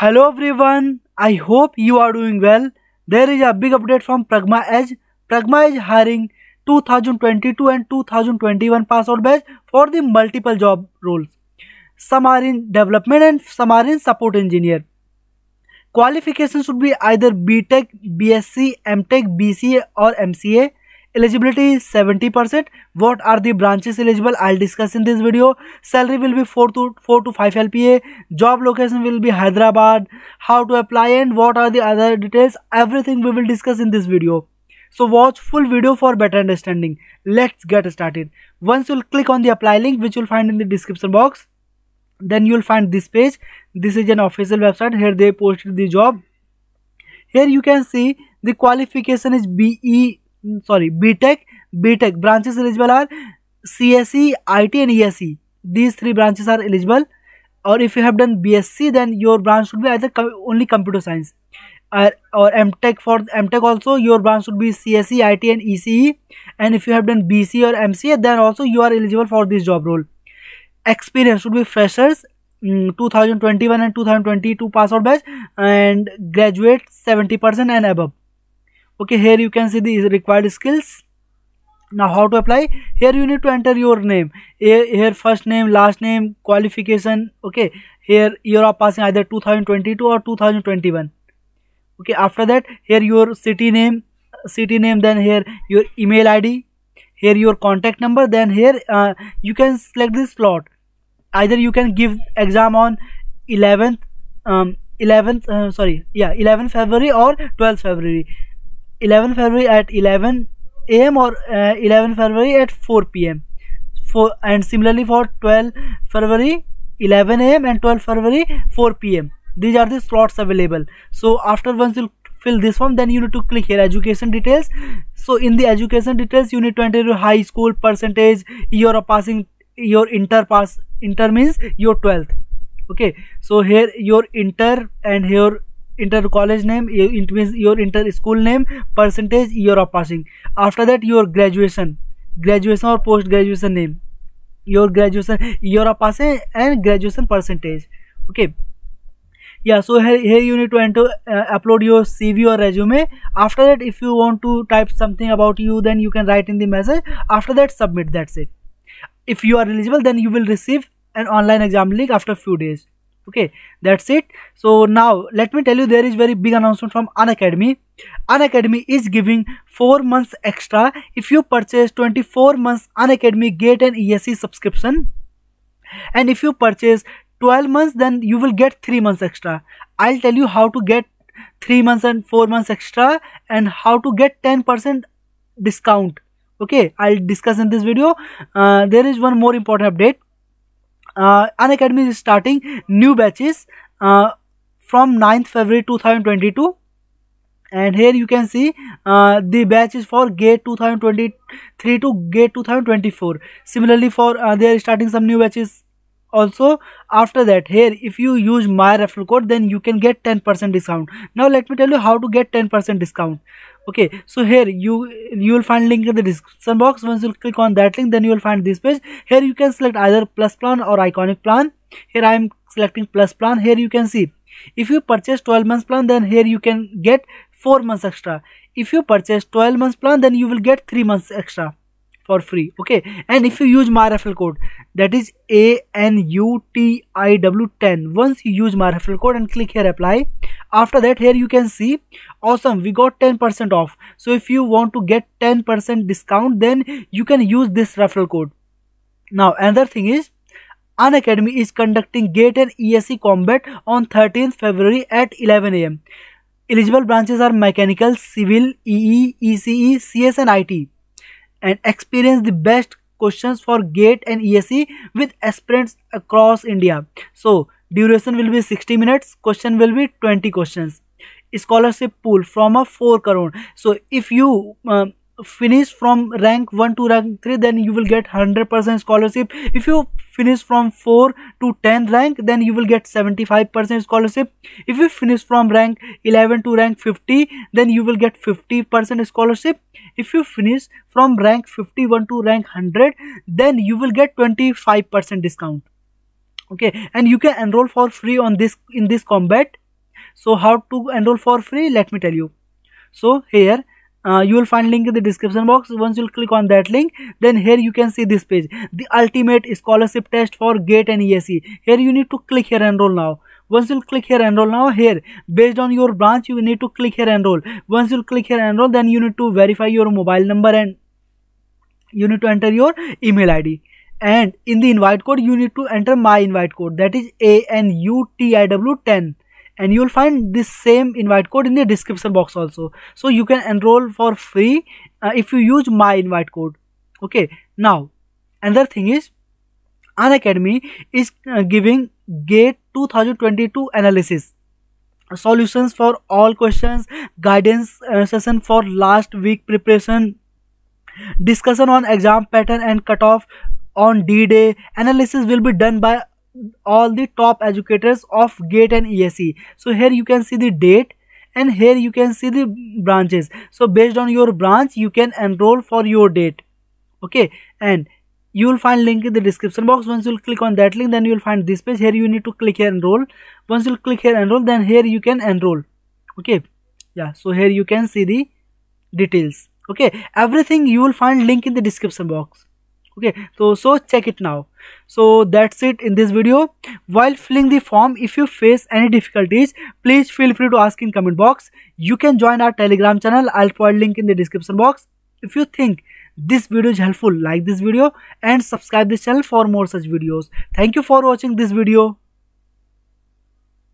Hello everyone, I hope you are doing well. There is a big update from Pragma Edge. Pragma is hiring 2022 and 2021 pass out batch for the multiple job roles. Some are in development and some are in support engineer. Qualification should be either BTech, BSc, MTech, BCA or MCA eligibility is 70% what are the branches eligible? I'll discuss in this video. Salary will be 4 to 4 to 5 lpa job location will be hyderabad. How to apply and what are the other details? Everything we will discuss in this video. So watch full video for better understanding. Let's get started. Once you'll click on the apply link which you'll find in the description box then you'll find this page. This is an official website. Here they posted the job. Here you can see the qualification is be sorry B tech B tech branches eligible are C S C I T and E S C these three branches are eligible or if you have done BSc then your branch should be as only computer science or M tech for M tech also your branch should be C S C I T and E C E and if you have done B C or M C A then also you are eligible for this job role experience should be freshers two thousand twenty one and two thousand twenty two pass out batch and graduate seventy percent and above okay here you can see the required skills. Now how to apply? Here you need to enter your name. Here first name last name qualification. Okay here you are passing either 2022 or 2021 okay after that here your city name city name then here your email id here your contact number then here uh, you can select this slot. Either you can give exam on 11th um 11th uh, sorry yeah 11th february or 12th february 11 February at 11 am or uh, 11 February at 4 pm for and similarly for 12 February 11 am and 12 February 4 pm these are the slots available. So after once you fill this form then you need to click here education details. So in the education details you need to enter your high school percentage of passing your inter pass inter means your 12th okay. So here your inter and here inter college name it means your inter school name percentage year of passing. After that your graduation. Graduation or post graduation name. Your graduation year of passing and graduation percentage. Okay. Yeah so here, here you need to enter uh, upload your cv or resume. After that if you want to type something about you then you can write in the message. After that submit. That's it. If you are eligible then you will receive an online exam link after few days okay that's it. So now let me tell you there is very big announcement from Unacademy Unacademy is giving 4 months extra. If you purchase 24 months Unacademy gate and ese subscription. And if you purchase 12 months then you will get 3 months extra. I'll tell you how to get 3 months and 4 months extra and how to get 10% discount. Okay i'll discuss in this video. Uh, there is one more important update uh, academy is starting new batches uh, from 9th February 2022 and here you can see uh, the batch is for gate 2023 to gate 2024 similarly for uh, they are starting some new batches also. After that here if you use my referral code then you can get 10% discount. Now let me tell you how to get 10% discount okay so here you you will find link in the description box. Once you click on that link then you will find this page. Here you can select either plus plan or iconic plan. Here i am selecting plus plan. Here you can see if you purchase 12 months plan then here you can get 4 months extra. If you purchase 12 months plan then you will get 3 months extra for free. Okay and if you use my referral code that is a n u t i w 10 once you use my referral code and click here apply after that here you can see awesome we got 10% off so if you want to get 10% discount then you can use this referral code now another thing is Unacademy is conducting GATE and ESE combat on 13th February at 11 am. Eligible branches are Mechanical, Civil, EE, ECE, CS and IT and experience the best questions for GATE and ESE with aspirants across India. So duration will be 60 minutes, question will be 20 questions. Scholarship pool from a 4 crore. So if you um, finish from rank 1 to rank 3 then you will get 100% scholarship if you finish from 4 to 10 rank then you will get 75% scholarship if you finish from rank 11 to rank 50 then you will get 50% scholarship if you finish from rank 51 to rank 100 then you will get 25% discount okay and you can enroll for free on this in this combat. So how to enroll for free? Let me tell you. So here uh, you will find link in the description box. Once you click on that link then here you can see this page. The ultimate scholarship test for gate and ese here you need to click here enroll now. Once you click here enroll now here based on your branch you need to click here enroll. Once you click here enroll then you need to verify your mobile number and you need to enter your email id and in the invite code you need to enter my invite code. That is a n u t i w 10 and you will find this same invite code in the description box also. So you can enroll for free uh, if you use my invite code. Okay now another thing is Unacademy is uh, giving gate 2022 analysis. Solutions for all questions guidance uh, session for last week preparation discussion on exam pattern and cutoff on d-day analysis will be done by all the top educators of gate and ese so here you can see the date and here you can see the branches. So based on your branch you can enroll for your date. Okay? And you will find link in the description box. Once you'll click on that link then you will find this page. Here you need to click here enroll. Once you click here enroll then here you can enroll. Okay? Yeah. So here you can see the details. Okay? Everything you will find link in the description box okay so so check it now. So that's it in this video. While filling the form if you face any difficulties please feel free to ask in comment box. You can join our telegram channel. I'll provide link in the description box. If you think this video is helpful like this video and subscribe this channel for more such videos. Thank you for watching this video